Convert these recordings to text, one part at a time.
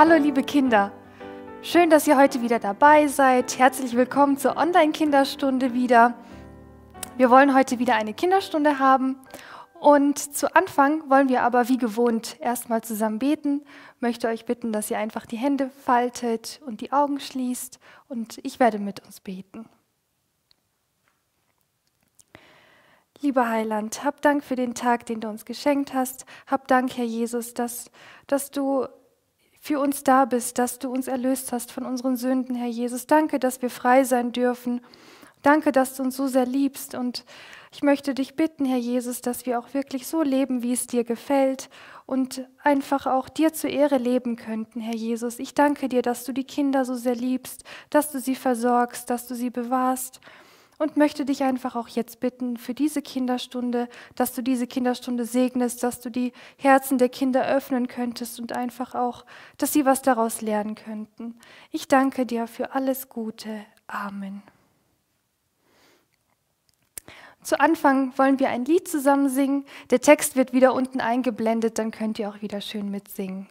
Hallo liebe Kinder, schön, dass ihr heute wieder dabei seid. Herzlich willkommen zur Online-Kinderstunde wieder. Wir wollen heute wieder eine Kinderstunde haben und zu Anfang wollen wir aber wie gewohnt erstmal zusammen beten. Ich möchte euch bitten, dass ihr einfach die Hände faltet und die Augen schließt und ich werde mit uns beten. Lieber Heiland, hab Dank für den Tag, den du uns geschenkt hast. Hab Dank, Herr Jesus, dass, dass du für uns da bist, dass du uns erlöst hast von unseren Sünden, Herr Jesus. Danke, dass wir frei sein dürfen. Danke, dass du uns so sehr liebst. Und ich möchte dich bitten, Herr Jesus, dass wir auch wirklich so leben, wie es dir gefällt und einfach auch dir zur Ehre leben könnten, Herr Jesus. Ich danke dir, dass du die Kinder so sehr liebst, dass du sie versorgst, dass du sie bewahrst und möchte dich einfach auch jetzt bitten für diese Kinderstunde, dass du diese Kinderstunde segnest, dass du die Herzen der Kinder öffnen könntest und einfach auch, dass sie was daraus lernen könnten. Ich danke dir für alles Gute. Amen. Zu Anfang wollen wir ein Lied zusammen singen. Der Text wird wieder unten eingeblendet, dann könnt ihr auch wieder schön mitsingen.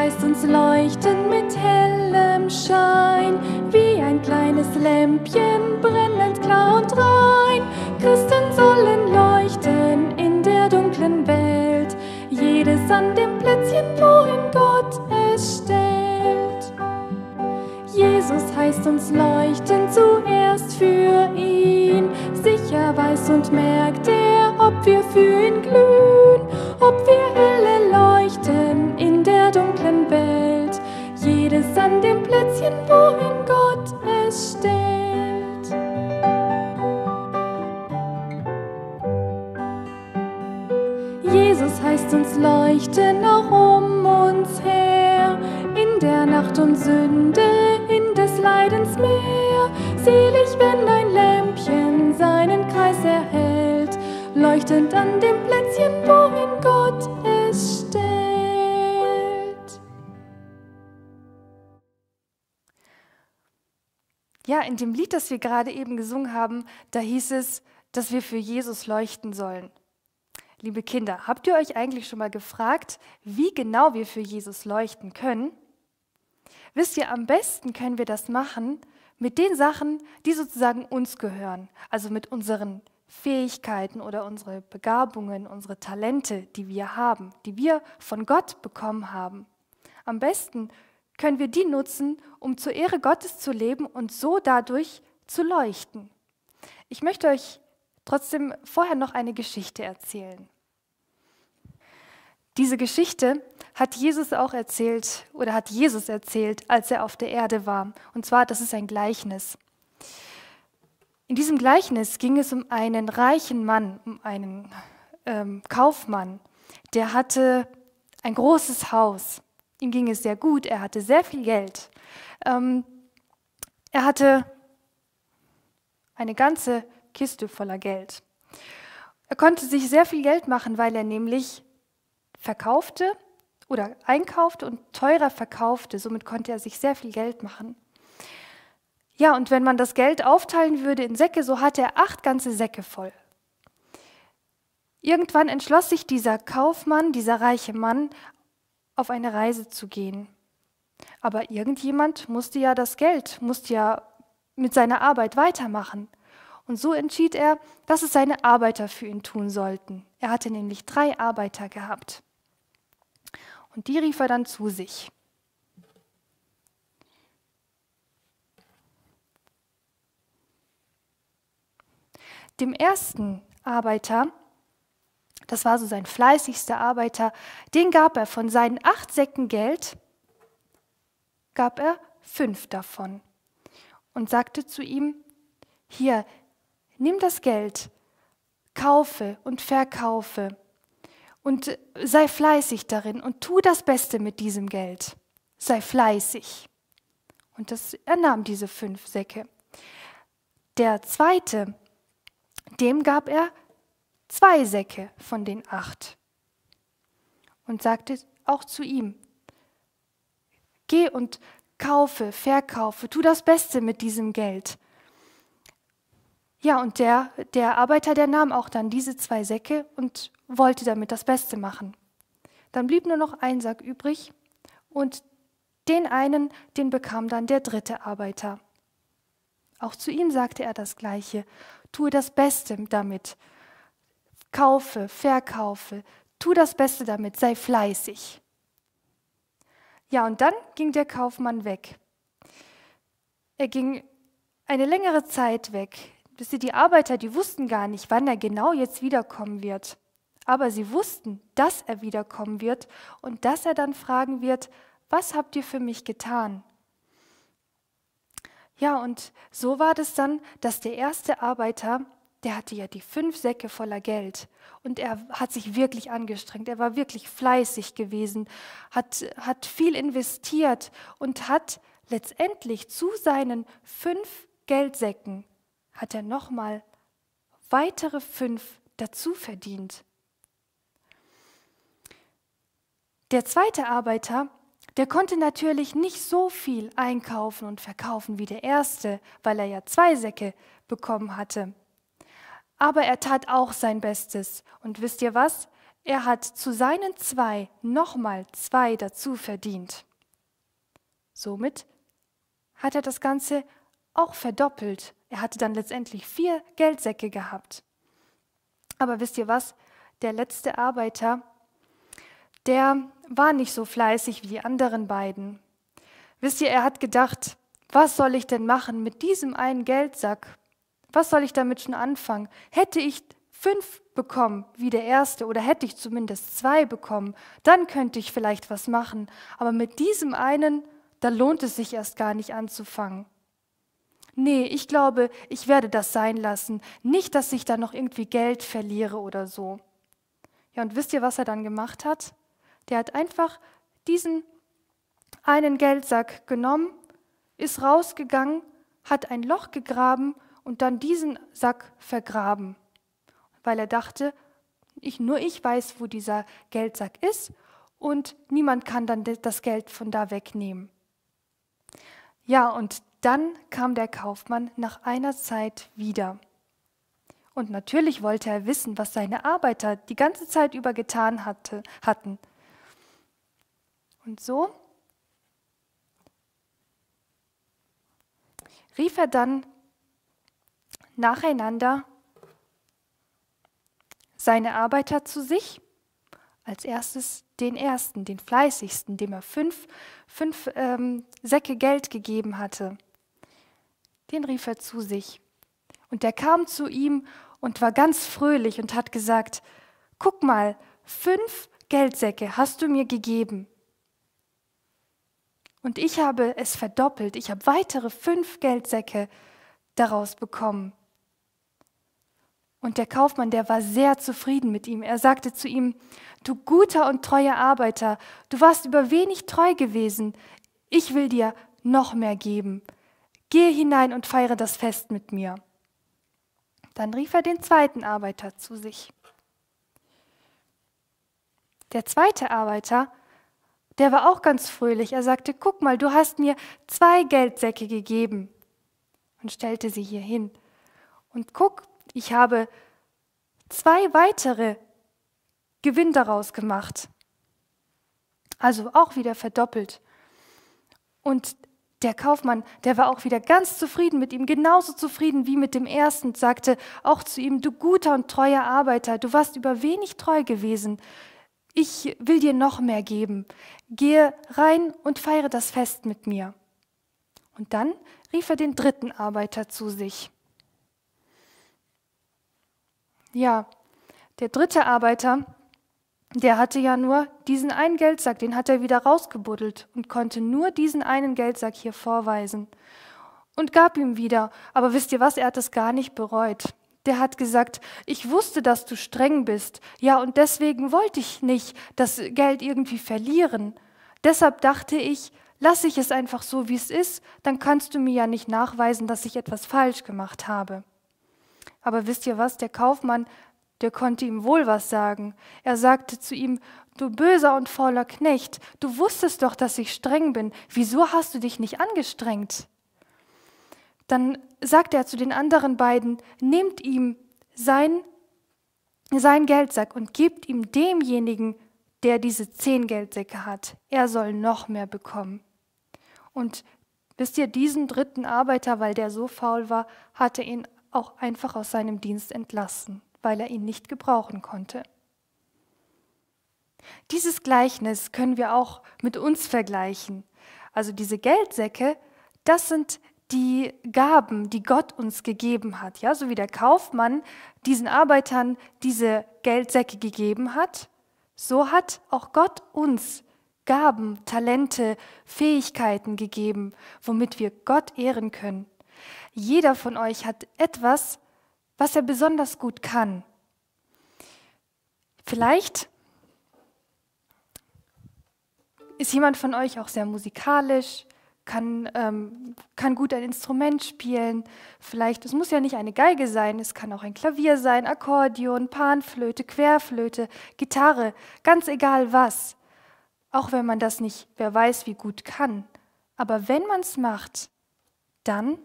Heißt uns leuchten mit hellem Schein, wie ein kleines Lämpchen brennend klar und rein. Christen sollen leuchten in der dunklen Welt, jedes an dem Plätzchen, wohin Gott es stellt. Jesus heißt uns leuchten zuerst für ihn, sicher weiß und merkt er, ob wir für ihn glühen, ob wir an dem Plätzchen, wohin Gott es stellt. Jesus heißt uns leuchten auch um uns her, in der Nacht und Sünde, in des Leidens Meer, selig, wenn ein Lämpchen seinen Kreis erhält, leuchtend an dem Plätzchen, wohin Gott es stellt. Ja, in dem Lied, das wir gerade eben gesungen haben, da hieß es, dass wir für Jesus leuchten sollen. Liebe Kinder, habt ihr euch eigentlich schon mal gefragt, wie genau wir für Jesus leuchten können? Wisst ihr, am besten können wir das machen mit den Sachen, die sozusagen uns gehören, also mit unseren Fähigkeiten oder unsere Begabungen, unsere Talente, die wir haben, die wir von Gott bekommen haben. Am besten können wir die nutzen, um zur Ehre Gottes zu leben und so dadurch zu leuchten. Ich möchte euch trotzdem vorher noch eine Geschichte erzählen. Diese Geschichte hat Jesus auch erzählt oder hat Jesus erzählt, als er auf der Erde war. Und zwar, das ist ein Gleichnis. In diesem Gleichnis ging es um einen reichen Mann, um einen ähm, Kaufmann, der hatte ein großes Haus Ihm ging es sehr gut, er hatte sehr viel Geld. Ähm, er hatte eine ganze Kiste voller Geld. Er konnte sich sehr viel Geld machen, weil er nämlich verkaufte oder einkaufte und teurer verkaufte. Somit konnte er sich sehr viel Geld machen. Ja, und wenn man das Geld aufteilen würde in Säcke, so hatte er acht ganze Säcke voll. Irgendwann entschloss sich dieser Kaufmann, dieser reiche Mann, auf eine Reise zu gehen. Aber irgendjemand musste ja das Geld, musste ja mit seiner Arbeit weitermachen. Und so entschied er, dass es seine Arbeiter für ihn tun sollten. Er hatte nämlich drei Arbeiter gehabt. Und die rief er dann zu sich. Dem ersten Arbeiter das war so sein fleißigster Arbeiter, den gab er von seinen acht Säcken Geld, gab er fünf davon und sagte zu ihm, hier, nimm das Geld, kaufe und verkaufe und sei fleißig darin und tu das Beste mit diesem Geld. Sei fleißig. Und das, er nahm diese fünf Säcke. Der zweite, dem gab er zwei Säcke von den acht und sagte auch zu ihm, geh und kaufe, verkaufe, tu das Beste mit diesem Geld. Ja, und der, der Arbeiter, der nahm auch dann diese zwei Säcke und wollte damit das Beste machen. Dann blieb nur noch ein Sack übrig und den einen, den bekam dann der dritte Arbeiter. Auch zu ihm sagte er das Gleiche. Tue das Beste damit. Kaufe, verkaufe, tu das Beste damit, sei fleißig. Ja, und dann ging der Kaufmann weg. Er ging eine längere Zeit weg. Die Arbeiter, die wussten gar nicht, wann er genau jetzt wiederkommen wird. Aber sie wussten, dass er wiederkommen wird und dass er dann fragen wird, was habt ihr für mich getan? Ja, und so war das dann, dass der erste Arbeiter, der hatte ja die fünf Säcke voller Geld und er hat sich wirklich angestrengt, er war wirklich fleißig gewesen, hat, hat viel investiert und hat letztendlich zu seinen fünf Geldsäcken, hat er nochmal weitere fünf dazu verdient. Der zweite Arbeiter, der konnte natürlich nicht so viel einkaufen und verkaufen wie der erste, weil er ja zwei Säcke bekommen hatte. Aber er tat auch sein Bestes. Und wisst ihr was? Er hat zu seinen zwei nochmal zwei dazu verdient. Somit hat er das Ganze auch verdoppelt. Er hatte dann letztendlich vier Geldsäcke gehabt. Aber wisst ihr was? Der letzte Arbeiter, der war nicht so fleißig wie die anderen beiden. Wisst ihr, er hat gedacht, was soll ich denn machen mit diesem einen Geldsack? Was soll ich damit schon anfangen? Hätte ich fünf bekommen wie der erste oder hätte ich zumindest zwei bekommen, dann könnte ich vielleicht was machen. Aber mit diesem einen, da lohnt es sich erst gar nicht anzufangen. Nee, ich glaube, ich werde das sein lassen. Nicht, dass ich da noch irgendwie Geld verliere oder so. Ja, und wisst ihr, was er dann gemacht hat? Der hat einfach diesen einen Geldsack genommen, ist rausgegangen, hat ein Loch gegraben und dann diesen Sack vergraben, weil er dachte, ich, nur ich weiß, wo dieser Geldsack ist und niemand kann dann das Geld von da wegnehmen. Ja, und dann kam der Kaufmann nach einer Zeit wieder. Und natürlich wollte er wissen, was seine Arbeiter die ganze Zeit über getan hatte, hatten. Und so rief er dann nacheinander seine Arbeiter zu sich. Als erstes den ersten, den fleißigsten, dem er fünf, fünf ähm, Säcke Geld gegeben hatte. Den rief er zu sich. Und der kam zu ihm und war ganz fröhlich und hat gesagt, guck mal, fünf Geldsäcke hast du mir gegeben. Und ich habe es verdoppelt. Ich habe weitere fünf Geldsäcke daraus bekommen. Und der Kaufmann, der war sehr zufrieden mit ihm. Er sagte zu ihm, du guter und treuer Arbeiter, du warst über wenig treu gewesen. Ich will dir noch mehr geben. Gehe hinein und feiere das Fest mit mir. Dann rief er den zweiten Arbeiter zu sich. Der zweite Arbeiter der war auch ganz fröhlich. Er sagte, guck mal, du hast mir zwei Geldsäcke gegeben und stellte sie hier hin. Und guck, ich habe zwei weitere Gewinn daraus gemacht. Also auch wieder verdoppelt. Und der Kaufmann, der war auch wieder ganz zufrieden mit ihm, genauso zufrieden wie mit dem ersten, sagte auch zu ihm, du guter und treuer Arbeiter, du warst über wenig treu gewesen, ich will dir noch mehr geben. Gehe rein und feiere das Fest mit mir. Und dann rief er den dritten Arbeiter zu sich. Ja, der dritte Arbeiter, der hatte ja nur diesen einen Geldsack, den hat er wieder rausgebuddelt und konnte nur diesen einen Geldsack hier vorweisen und gab ihm wieder. Aber wisst ihr was, er hat es gar nicht bereut der hat gesagt, ich wusste, dass du streng bist, ja, und deswegen wollte ich nicht das Geld irgendwie verlieren. Deshalb dachte ich, lasse ich es einfach so, wie es ist, dann kannst du mir ja nicht nachweisen, dass ich etwas falsch gemacht habe. Aber wisst ihr was, der Kaufmann, der konnte ihm wohl was sagen. Er sagte zu ihm, du böser und fauler Knecht, du wusstest doch, dass ich streng bin, wieso hast du dich nicht angestrengt? dann sagt er zu den anderen beiden, nehmt ihm sein, sein Geldsack und gebt ihm demjenigen, der diese zehn Geldsäcke hat. Er soll noch mehr bekommen. Und wisst ihr, diesen dritten Arbeiter, weil der so faul war, hatte ihn auch einfach aus seinem Dienst entlassen, weil er ihn nicht gebrauchen konnte. Dieses Gleichnis können wir auch mit uns vergleichen. Also diese Geldsäcke, das sind die Gaben, die Gott uns gegeben hat. Ja, so wie der Kaufmann diesen Arbeitern diese Geldsäcke gegeben hat, so hat auch Gott uns Gaben, Talente, Fähigkeiten gegeben, womit wir Gott ehren können. Jeder von euch hat etwas, was er besonders gut kann. Vielleicht ist jemand von euch auch sehr musikalisch, kann, ähm, kann gut ein Instrument spielen. Vielleicht, es muss ja nicht eine Geige sein, es kann auch ein Klavier sein, Akkordeon, Panflöte, Querflöte, Gitarre, ganz egal was. Auch wenn man das nicht, wer weiß, wie gut kann. Aber wenn man es macht, dann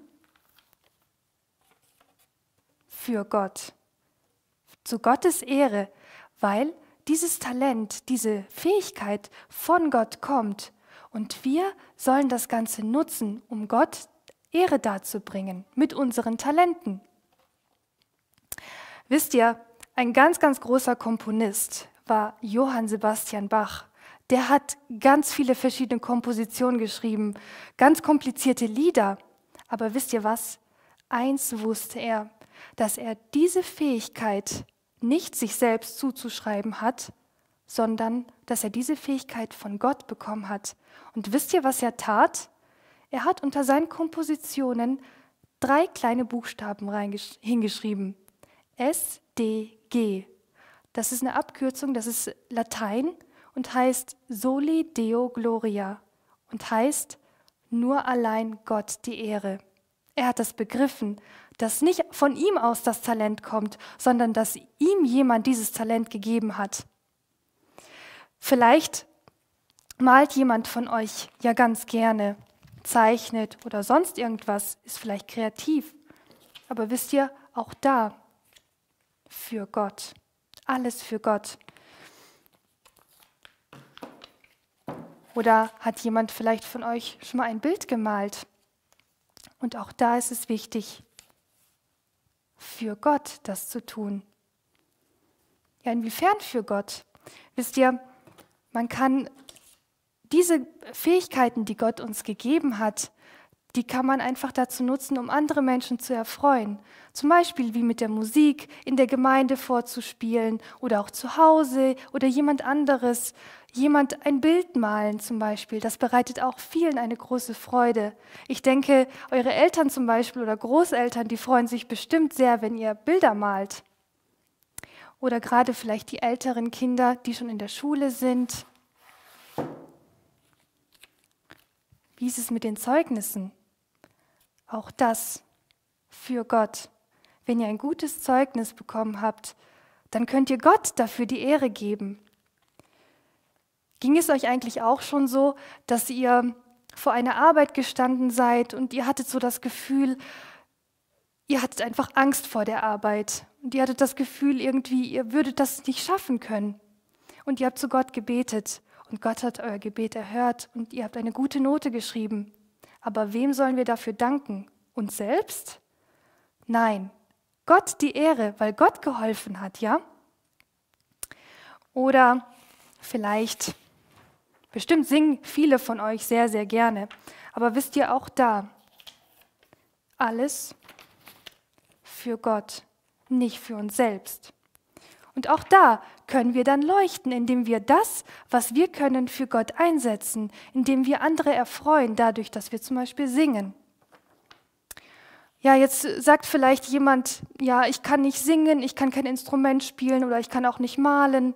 für Gott. Zu Gottes Ehre, weil dieses Talent, diese Fähigkeit von Gott kommt und wir sollen das Ganze nutzen, um Gott Ehre darzubringen mit unseren Talenten. Wisst ihr, ein ganz, ganz großer Komponist war Johann Sebastian Bach. Der hat ganz viele verschiedene Kompositionen geschrieben, ganz komplizierte Lieder. Aber wisst ihr was? Eins wusste er, dass er diese Fähigkeit nicht sich selbst zuzuschreiben hat, sondern dass er diese Fähigkeit von Gott bekommen hat. Und wisst ihr, was er tat? Er hat unter seinen Kompositionen drei kleine Buchstaben hingeschrieben. S, D, G. Das ist eine Abkürzung, das ist Latein und heißt Soli Deo Gloria und heißt nur allein Gott die Ehre. Er hat das begriffen, dass nicht von ihm aus das Talent kommt, sondern dass ihm jemand dieses Talent gegeben hat. Vielleicht malt jemand von euch ja ganz gerne, zeichnet oder sonst irgendwas, ist vielleicht kreativ. Aber wisst ihr, auch da für Gott. Alles für Gott. Oder hat jemand vielleicht von euch schon mal ein Bild gemalt? Und auch da ist es wichtig, für Gott das zu tun. Ja, inwiefern für Gott? Wisst ihr, man kann diese Fähigkeiten, die Gott uns gegeben hat, die kann man einfach dazu nutzen, um andere Menschen zu erfreuen. Zum Beispiel wie mit der Musik in der Gemeinde vorzuspielen oder auch zu Hause oder jemand anderes. Jemand ein Bild malen zum Beispiel, das bereitet auch vielen eine große Freude. Ich denke, eure Eltern zum Beispiel oder Großeltern, die freuen sich bestimmt sehr, wenn ihr Bilder malt. Oder gerade vielleicht die älteren Kinder, die schon in der Schule sind. Wie ist es mit den Zeugnissen? Auch das für Gott. Wenn ihr ein gutes Zeugnis bekommen habt, dann könnt ihr Gott dafür die Ehre geben. Ging es euch eigentlich auch schon so, dass ihr vor einer Arbeit gestanden seid und ihr hattet so das Gefühl, ihr hattet einfach Angst vor der Arbeit und ihr hattet das Gefühl irgendwie, ihr würdet das nicht schaffen können. Und ihr habt zu Gott gebetet und Gott hat euer Gebet erhört und ihr habt eine gute Note geschrieben. Aber wem sollen wir dafür danken? Uns selbst? Nein, Gott die Ehre, weil Gott geholfen hat, ja? Oder vielleicht, bestimmt singen viele von euch sehr, sehr gerne, aber wisst ihr auch da, alles für Gott, nicht für uns selbst. Und auch da können wir dann leuchten, indem wir das, was wir können, für Gott einsetzen, indem wir andere erfreuen, dadurch, dass wir zum Beispiel singen. Ja, jetzt sagt vielleicht jemand, ja, ich kann nicht singen, ich kann kein Instrument spielen oder ich kann auch nicht malen.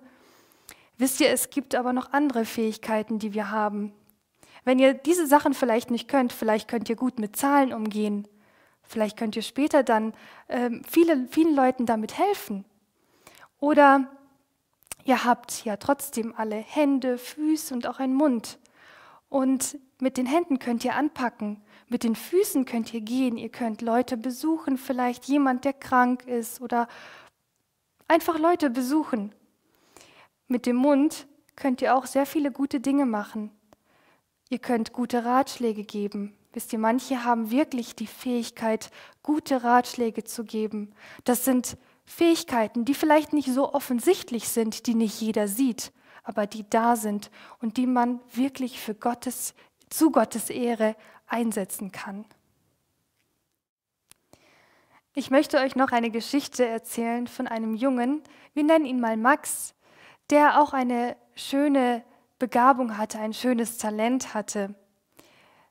Wisst ihr, es gibt aber noch andere Fähigkeiten, die wir haben. Wenn ihr diese Sachen vielleicht nicht könnt, vielleicht könnt ihr gut mit Zahlen umgehen. Vielleicht könnt ihr später dann äh, viele, vielen Leuten damit helfen. Oder ihr habt ja trotzdem alle Hände, Füße und auch einen Mund. Und mit den Händen könnt ihr anpacken, Mit den Füßen könnt ihr gehen, ihr könnt Leute besuchen, vielleicht jemand, der krank ist oder einfach Leute besuchen. Mit dem Mund könnt ihr auch sehr viele gute Dinge machen. Ihr könnt gute Ratschläge geben. Wisst ihr, manche haben wirklich die Fähigkeit, gute Ratschläge zu geben. Das sind Fähigkeiten, die vielleicht nicht so offensichtlich sind, die nicht jeder sieht, aber die da sind und die man wirklich für Gottes, zu Gottes Ehre einsetzen kann. Ich möchte euch noch eine Geschichte erzählen von einem Jungen, wir nennen ihn mal Max, der auch eine schöne Begabung hatte, ein schönes Talent hatte,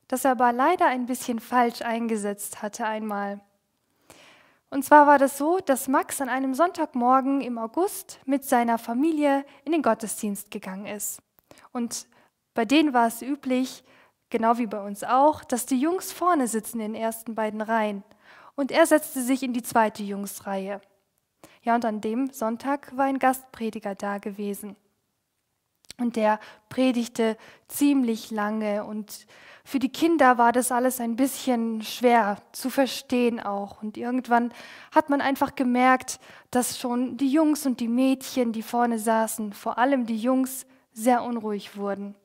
das er aber leider ein bisschen falsch eingesetzt hatte einmal. Und zwar war das so, dass Max an einem Sonntagmorgen im August mit seiner Familie in den Gottesdienst gegangen ist. Und bei denen war es üblich, genau wie bei uns auch, dass die Jungs vorne sitzen in den ersten beiden Reihen. Und er setzte sich in die zweite Jungsreihe. Ja, und an dem Sonntag war ein Gastprediger da gewesen. Und der predigte ziemlich lange und für die Kinder war das alles ein bisschen schwer zu verstehen auch. Und irgendwann hat man einfach gemerkt, dass schon die Jungs und die Mädchen, die vorne saßen, vor allem die Jungs, sehr unruhig wurden.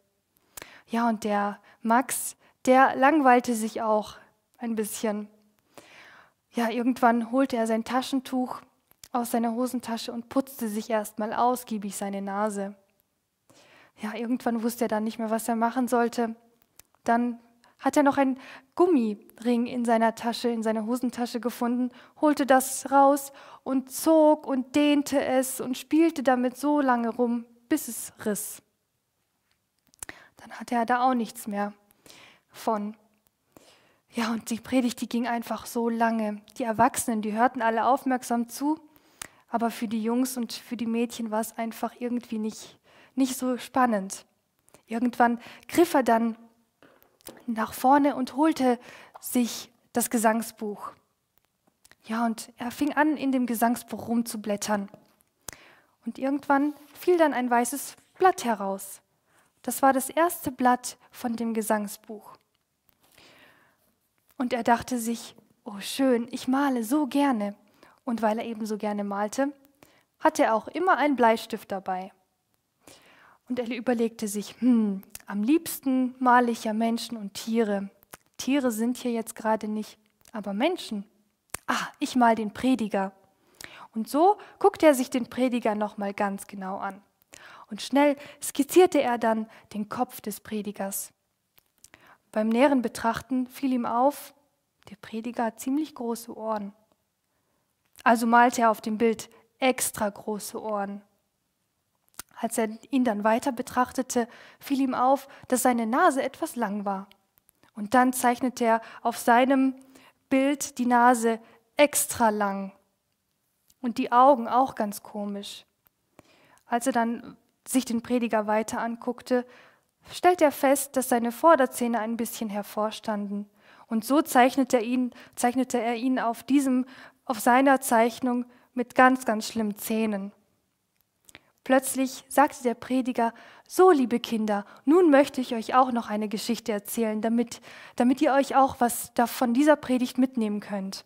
Ja, und der Max, der langweilte sich auch ein bisschen. Ja, irgendwann holte er sein Taschentuch aus seiner Hosentasche und putzte sich erstmal ausgiebig seine Nase. Ja, irgendwann wusste er dann nicht mehr, was er machen sollte. Dann hat er noch einen Gummiring in seiner Tasche, in seiner Hosentasche gefunden, holte das raus und zog und dehnte es und spielte damit so lange rum, bis es riss. Dann hatte er da auch nichts mehr von. Ja, und die Predigt, die ging einfach so lange. Die Erwachsenen, die hörten alle aufmerksam zu, aber für die Jungs und für die Mädchen war es einfach irgendwie nicht nicht so spannend. Irgendwann griff er dann nach vorne und holte sich das Gesangsbuch. Ja, und er fing an, in dem Gesangsbuch rumzublättern. Und irgendwann fiel dann ein weißes Blatt heraus. Das war das erste Blatt von dem Gesangsbuch. Und er dachte sich, oh schön, ich male so gerne. Und weil er eben so gerne malte, hatte er auch immer einen Bleistift dabei. Und er überlegte sich, hm, am liebsten male ich ja Menschen und Tiere. Tiere sind hier jetzt gerade nicht, aber Menschen. Ah, ich mal den Prediger. Und so guckte er sich den Prediger nochmal ganz genau an. Und schnell skizzierte er dann den Kopf des Predigers. Beim näheren Betrachten fiel ihm auf, der Prediger hat ziemlich große Ohren. Also malte er auf dem Bild extra große Ohren. Als er ihn dann weiter betrachtete, fiel ihm auf, dass seine Nase etwas lang war. Und dann zeichnete er auf seinem Bild die Nase extra lang und die Augen auch ganz komisch. Als er dann sich den Prediger weiter anguckte, stellte er fest, dass seine Vorderzähne ein bisschen hervorstanden. Und so zeichnete er ihn, zeichnete er ihn auf, diesem, auf seiner Zeichnung mit ganz, ganz schlimmen Zähnen. Plötzlich sagte der Prediger, so liebe Kinder, nun möchte ich euch auch noch eine Geschichte erzählen, damit, damit ihr euch auch was von dieser Predigt mitnehmen könnt.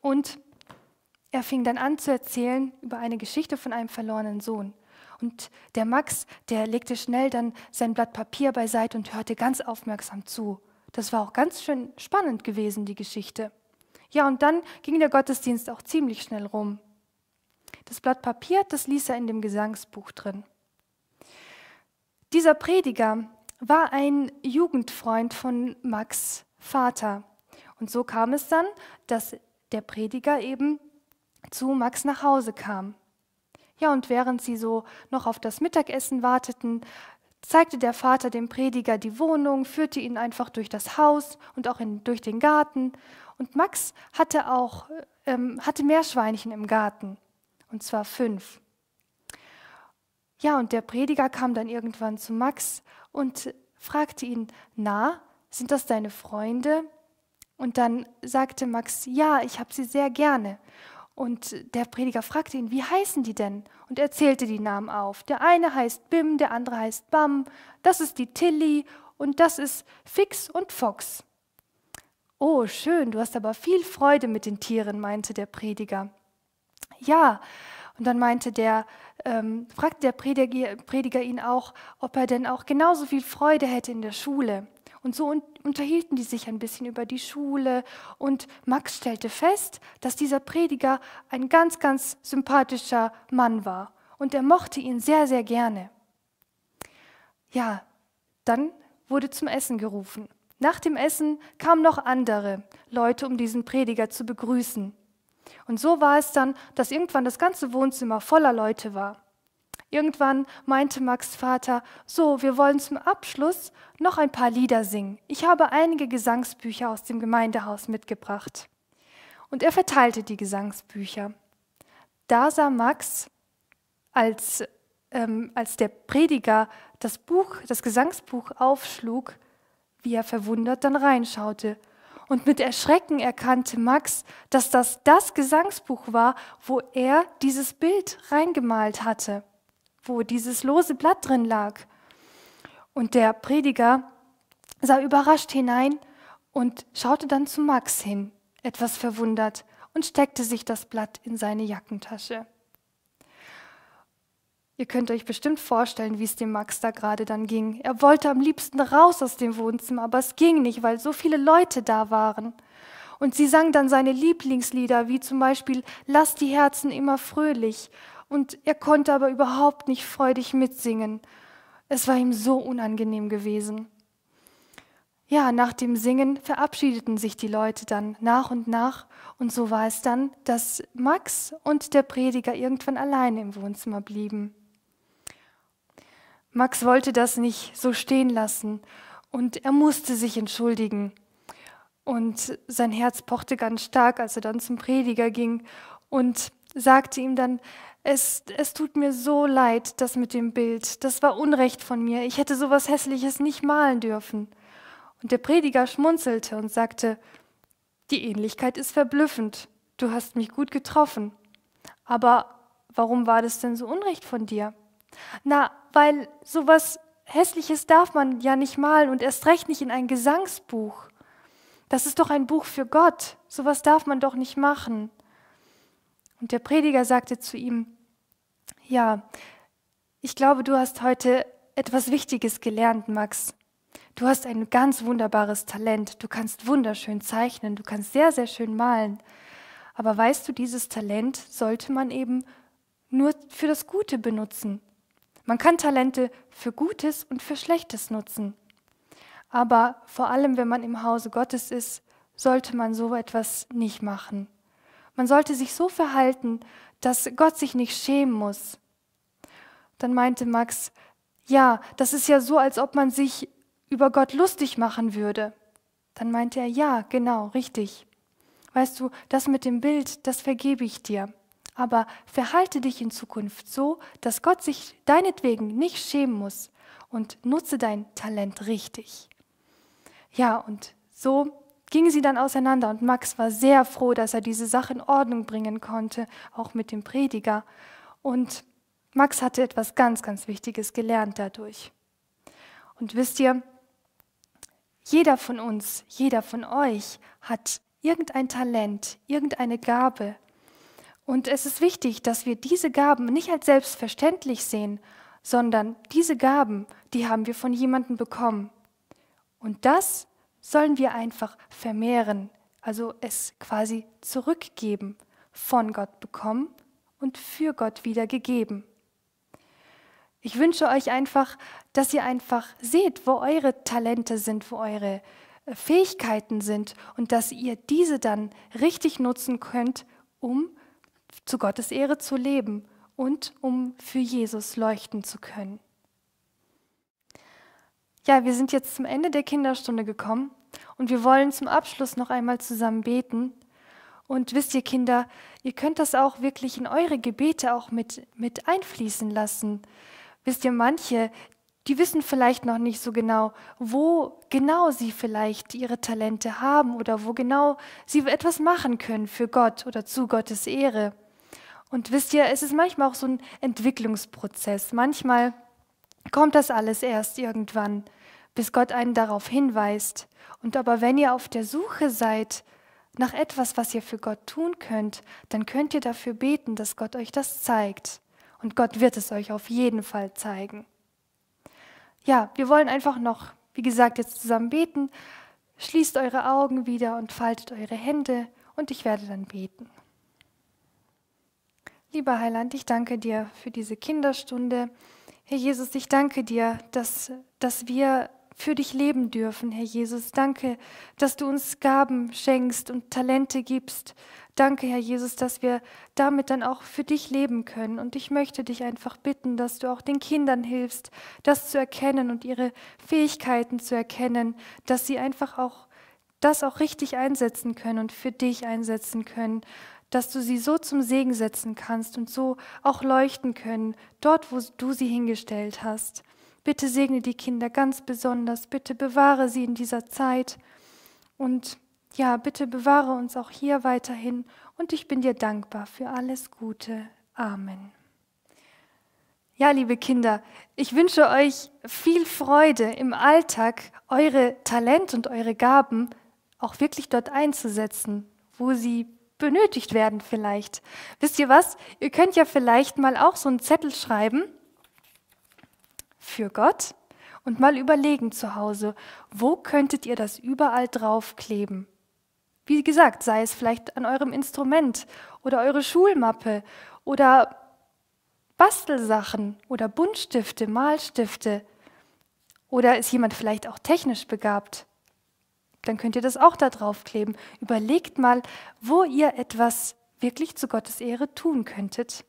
Und er fing dann an zu erzählen über eine Geschichte von einem verlorenen Sohn. Und der Max, der legte schnell dann sein Blatt Papier beiseite und hörte ganz aufmerksam zu. Das war auch ganz schön spannend gewesen, die Geschichte. Ja, und dann ging der Gottesdienst auch ziemlich schnell rum. Das Blatt Papier, das ließ er in dem Gesangsbuch drin. Dieser Prediger war ein Jugendfreund von Max Vater. Und so kam es dann, dass der Prediger eben zu Max nach Hause kam. Ja, und während sie so noch auf das Mittagessen warteten, zeigte der Vater dem Prediger die Wohnung, führte ihn einfach durch das Haus und auch in, durch den Garten. Und Max hatte auch ähm, hatte Meerschweinchen im Garten und zwar fünf. Ja, und der Prediger kam dann irgendwann zu Max und fragte ihn, na, sind das deine Freunde? Und dann sagte Max, ja, ich habe sie sehr gerne. Und der Prediger fragte ihn, wie heißen die denn? Und er zählte die Namen auf. Der eine heißt Bim, der andere heißt Bam, das ist die Tilly und das ist Fix und Fox. Oh, schön, du hast aber viel Freude mit den Tieren, meinte der Prediger. Ja, und dann meinte der, ähm, fragte der Prediger, Prediger ihn auch, ob er denn auch genauso viel Freude hätte in der Schule. Und so un unterhielten die sich ein bisschen über die Schule und Max stellte fest, dass dieser Prediger ein ganz, ganz sympathischer Mann war und er mochte ihn sehr, sehr gerne. Ja, dann wurde zum Essen gerufen. Nach dem Essen kamen noch andere Leute, um diesen Prediger zu begrüßen. Und so war es dann, dass irgendwann das ganze Wohnzimmer voller Leute war. Irgendwann meinte Max Vater, so, wir wollen zum Abschluss noch ein paar Lieder singen. Ich habe einige Gesangsbücher aus dem Gemeindehaus mitgebracht. Und er verteilte die Gesangsbücher. Da sah Max, als, ähm, als der Prediger das Buch, das Gesangsbuch aufschlug, wie er verwundert dann reinschaute. Und mit Erschrecken erkannte Max, dass das das Gesangsbuch war, wo er dieses Bild reingemalt hatte, wo dieses lose Blatt drin lag. Und der Prediger sah überrascht hinein und schaute dann zu Max hin, etwas verwundert, und steckte sich das Blatt in seine Jackentasche. Ihr könnt euch bestimmt vorstellen, wie es dem Max da gerade dann ging. Er wollte am liebsten raus aus dem Wohnzimmer, aber es ging nicht, weil so viele Leute da waren. Und sie sang dann seine Lieblingslieder, wie zum Beispiel Lass die Herzen immer fröhlich. Und er konnte aber überhaupt nicht freudig mitsingen. Es war ihm so unangenehm gewesen. Ja, nach dem Singen verabschiedeten sich die Leute dann nach und nach. Und so war es dann, dass Max und der Prediger irgendwann alleine im Wohnzimmer blieben. Max wollte das nicht so stehen lassen und er musste sich entschuldigen. Und sein Herz pochte ganz stark, als er dann zum Prediger ging und sagte ihm dann, es, es tut mir so leid, das mit dem Bild, das war Unrecht von mir, ich hätte sowas Hässliches nicht malen dürfen. Und der Prediger schmunzelte und sagte, die Ähnlichkeit ist verblüffend, du hast mich gut getroffen. Aber warum war das denn so Unrecht von dir? Na, weil sowas Hässliches darf man ja nicht malen und erst recht nicht in ein Gesangsbuch. Das ist doch ein Buch für Gott. Sowas darf man doch nicht machen. Und der Prediger sagte zu ihm, ja, ich glaube, du hast heute etwas Wichtiges gelernt, Max. Du hast ein ganz wunderbares Talent. Du kannst wunderschön zeichnen. Du kannst sehr, sehr schön malen. Aber weißt du, dieses Talent sollte man eben nur für das Gute benutzen. Man kann Talente für Gutes und für Schlechtes nutzen. Aber vor allem, wenn man im Hause Gottes ist, sollte man so etwas nicht machen. Man sollte sich so verhalten, dass Gott sich nicht schämen muss. Dann meinte Max, ja, das ist ja so, als ob man sich über Gott lustig machen würde. Dann meinte er, ja, genau, richtig. Weißt du, das mit dem Bild, das vergebe ich dir aber verhalte dich in Zukunft so, dass Gott sich deinetwegen nicht schämen muss und nutze dein Talent richtig. Ja, und so gingen sie dann auseinander und Max war sehr froh, dass er diese Sache in Ordnung bringen konnte, auch mit dem Prediger. Und Max hatte etwas ganz, ganz Wichtiges gelernt dadurch. Und wisst ihr, jeder von uns, jeder von euch hat irgendein Talent, irgendeine Gabe, und es ist wichtig, dass wir diese Gaben nicht als selbstverständlich sehen, sondern diese Gaben, die haben wir von jemandem bekommen. Und das sollen wir einfach vermehren, also es quasi zurückgeben, von Gott bekommen und für Gott wieder gegeben. Ich wünsche euch einfach, dass ihr einfach seht, wo eure Talente sind, wo eure äh, Fähigkeiten sind und dass ihr diese dann richtig nutzen könnt, um zu Gottes Ehre zu leben und um für Jesus leuchten zu können. Ja, wir sind jetzt zum Ende der Kinderstunde gekommen und wir wollen zum Abschluss noch einmal zusammen beten. Und wisst ihr, Kinder, ihr könnt das auch wirklich in eure Gebete auch mit, mit einfließen lassen. Wisst ihr, manche, die wissen vielleicht noch nicht so genau, wo genau sie vielleicht ihre Talente haben oder wo genau sie etwas machen können für Gott oder zu Gottes Ehre. Und wisst ihr, es ist manchmal auch so ein Entwicklungsprozess. Manchmal kommt das alles erst irgendwann, bis Gott einen darauf hinweist. Und aber wenn ihr auf der Suche seid nach etwas, was ihr für Gott tun könnt, dann könnt ihr dafür beten, dass Gott euch das zeigt. Und Gott wird es euch auf jeden Fall zeigen. Ja, wir wollen einfach noch, wie gesagt, jetzt zusammen beten. Schließt eure Augen wieder und faltet eure Hände und ich werde dann beten. Lieber Heiland, ich danke dir für diese Kinderstunde. Herr Jesus, ich danke dir, dass, dass wir für dich leben dürfen, Herr Jesus. Danke, dass du uns Gaben schenkst und Talente gibst. Danke, Herr Jesus, dass wir damit dann auch für dich leben können. Und ich möchte dich einfach bitten, dass du auch den Kindern hilfst, das zu erkennen und ihre Fähigkeiten zu erkennen, dass sie einfach auch das auch richtig einsetzen können und für dich einsetzen können, dass du sie so zum Segen setzen kannst und so auch leuchten können, dort, wo du sie hingestellt hast. Bitte segne die Kinder ganz besonders, bitte bewahre sie in dieser Zeit und ja, bitte bewahre uns auch hier weiterhin und ich bin dir dankbar für alles Gute. Amen. Ja, liebe Kinder, ich wünsche euch viel Freude im Alltag, eure Talente und eure Gaben auch wirklich dort einzusetzen, wo sie benötigt werden vielleicht. Wisst ihr was? Ihr könnt ja vielleicht mal auch so einen Zettel schreiben für Gott und mal überlegen zu Hause, wo könntet ihr das überall draufkleben? Wie gesagt, sei es vielleicht an eurem Instrument oder eure Schulmappe oder Bastelsachen oder Buntstifte, Malstifte. Oder ist jemand vielleicht auch technisch begabt? Dann könnt ihr das auch da draufkleben. Überlegt mal, wo ihr etwas wirklich zu Gottes Ehre tun könntet.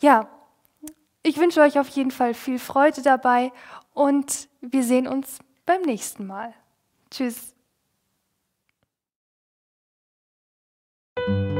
Ja, ich wünsche euch auf jeden Fall viel Freude dabei und wir sehen uns beim nächsten Mal. Tschüss. Thank you.